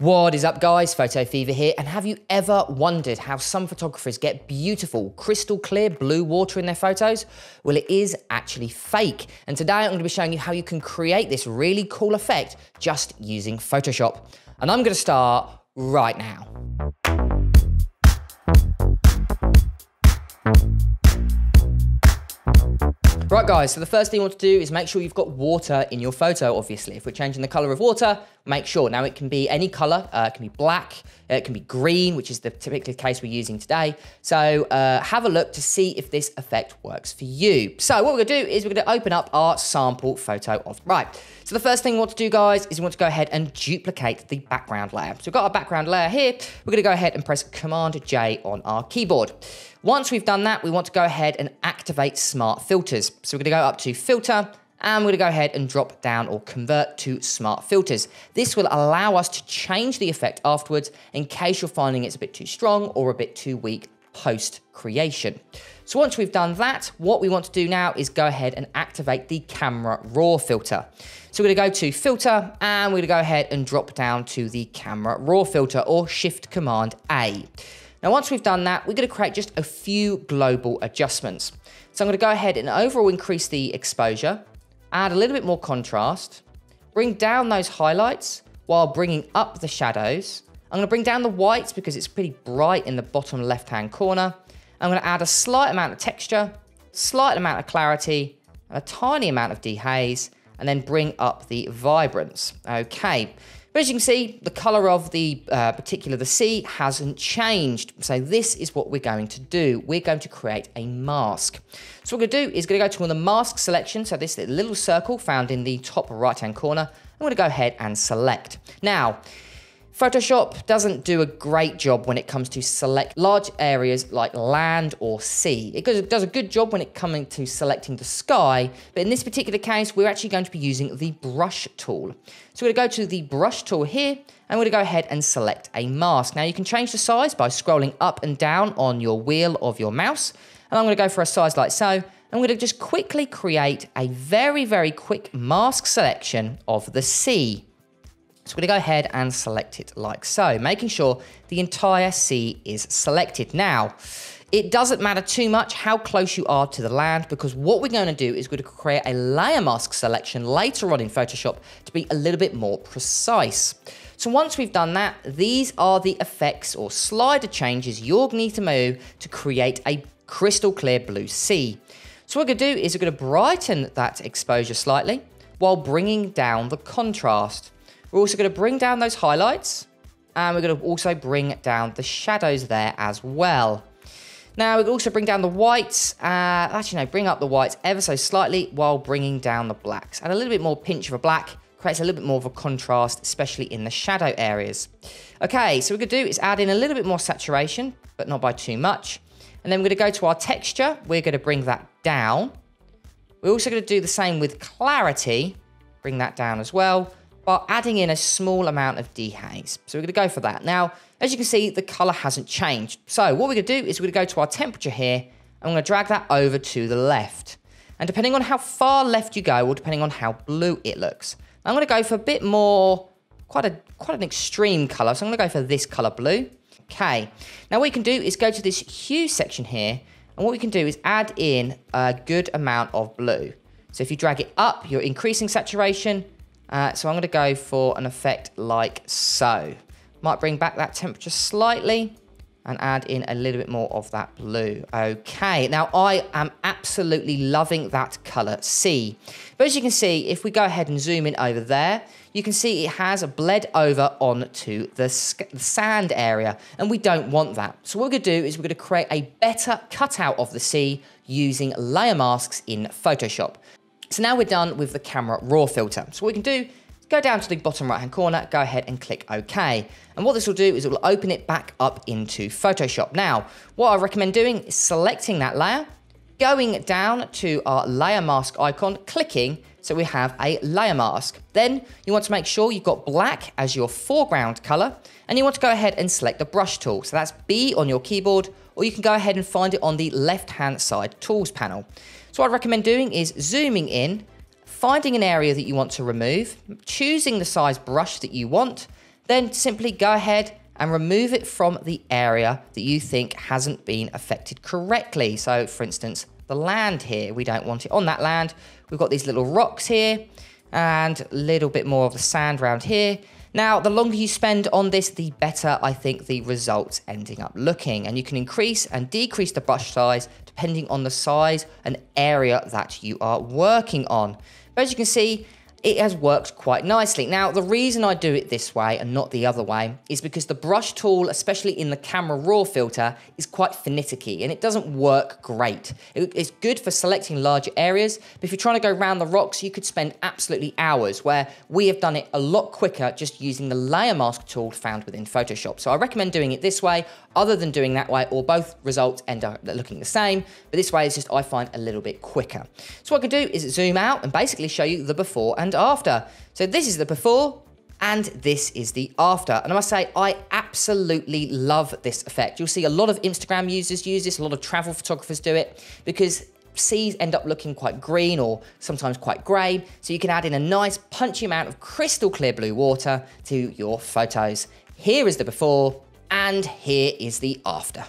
What is up guys, Photo Feaver here, and have you ever wondered how some photographers get beautiful, crystal clear blue water in their photos? Well, it is actually fake, and today I'm gonna to be showing you how you can create this really cool effect just using Photoshop. And I'm gonna start right now. Right guys, so the first thing you want to do is make sure you've got water in your photo, obviously. If we're changing the color of water, make sure. Now it can be any color, uh, it can be black, uh, it can be green, which is the typical case we're using today. So uh, have a look to see if this effect works for you. So what we're gonna do is we're gonna open up our sample photo of, right. So the first thing we want to do guys is we want to go ahead and duplicate the background layer. So we've got our background layer here, we're gonna go ahead and press Command J on our keyboard. Once we've done that, we want to go ahead and activate smart filters. So we're gonna go up to filter, and we're gonna go ahead and drop down or convert to smart filters. This will allow us to change the effect afterwards in case you're finding it's a bit too strong or a bit too weak post creation. So once we've done that, what we want to do now is go ahead and activate the camera raw filter. So we're gonna go to filter and we're gonna go ahead and drop down to the camera raw filter or shift command A. Now, once we've done that, we're gonna create just a few global adjustments. So I'm gonna go ahead and overall increase the exposure, add a little bit more contrast, bring down those highlights while bringing up the shadows. I'm gonna bring down the whites because it's pretty bright in the bottom left-hand corner. I'm gonna add a slight amount of texture, slight amount of clarity, and a tiny amount of dehaze, and then bring up the vibrance. Okay, but as you can see, the color of the uh, particular, the sea, hasn't changed. So this is what we're going to do. We're going to create a mask. So what we're gonna do is gonna go to the mask selection. So this little circle found in the top right-hand corner. I'm gonna go ahead and select. Now, Photoshop doesn't do a great job when it comes to select large areas like land or sea. It does a good job when it comes to selecting the sky, but in this particular case, we're actually going to be using the brush tool. So we're gonna go to the brush tool here, and we're gonna go ahead and select a mask. Now you can change the size by scrolling up and down on your wheel of your mouse, and I'm gonna go for a size like so, I'm gonna just quickly create a very, very quick mask selection of the sea. So we're to go ahead and select it like so, making sure the entire sea is selected. Now, it doesn't matter too much how close you are to the land because what we're going to do is we're going to create a layer mask selection later on in Photoshop to be a little bit more precise. So once we've done that, these are the effects or slider changes you're to need to move to create a crystal clear blue sea. So what we're going to do is we're going to brighten that exposure slightly while bringing down the contrast. We're also going to bring down those highlights and we're going to also bring down the shadows there as well. Now we can also bring down the whites, uh, actually no, bring up the whites ever so slightly while bringing down the blacks. And a little bit more pinch of a black creates a little bit more of a contrast, especially in the shadow areas. Okay, so what we're gonna do is add in a little bit more saturation, but not by too much. And then we're gonna go to our texture. We're gonna bring that down. We're also gonna do the same with clarity, bring that down as well adding in a small amount of dehaze. So we're going to go for that. Now, as you can see, the color hasn't changed. So what we're going to do is we're going to go to our temperature here, and I'm going to drag that over to the left. And depending on how far left you go, or depending on how blue it looks, I'm going to go for a bit more, quite a quite an extreme color. So I'm going to go for this color blue. Okay. Now what we can do is go to this hue section here, and what we can do is add in a good amount of blue. So if you drag it up, you're increasing saturation, uh, so I'm going to go for an effect like so. Might bring back that temperature slightly and add in a little bit more of that blue. Okay, now I am absolutely loving that color C. But as you can see, if we go ahead and zoom in over there, you can see it has bled over onto the, sand area, and we don't want that. So what we're gonna do is we're gonna create a better cutout of the sea using layer masks in Photoshop. So now we're done with the camera raw filter. So what we can do go down to the bottom right hand corner, go ahead and click OK. And what this will do is it will open it back up into Photoshop. Now, what I recommend doing is selecting that layer, going down to our layer mask icon, clicking so we have a layer mask. Then you want to make sure you've got black as your foreground color and you want to go ahead and select the brush tool. So that's B on your keyboard or you can go ahead and find it on the left hand side tools panel. So what I recommend doing is zooming in, finding an area that you want to remove, choosing the size brush that you want, then simply go ahead and remove it from the area that you think hasn't been affected correctly. So for instance, the land here, we don't want it on that land. We've got these little rocks here and a little bit more of the sand around here. Now, the longer you spend on this, the better I think the results ending up looking. And you can increase and decrease the brush size depending on the size and area that you are working on. But as you can see, it has worked quite nicely. Now, the reason I do it this way and not the other way is because the brush tool, especially in the camera raw filter, is quite finicky and it doesn't work great. It's good for selecting larger areas, but if you're trying to go around the rocks, you could spend absolutely hours where we have done it a lot quicker just using the layer mask tool found within Photoshop. So I recommend doing it this way other than doing that way or both results end up looking the same, but this way is just I find a little bit quicker. So what I can do is zoom out and basically show you the before and after. So this is the before, and this is the after. And I must say, I absolutely love this effect. You'll see a lot of Instagram users use this, a lot of travel photographers do it, because seas end up looking quite green or sometimes quite grey. So you can add in a nice punchy amount of crystal clear blue water to your photos. Here is the before, and here is the after.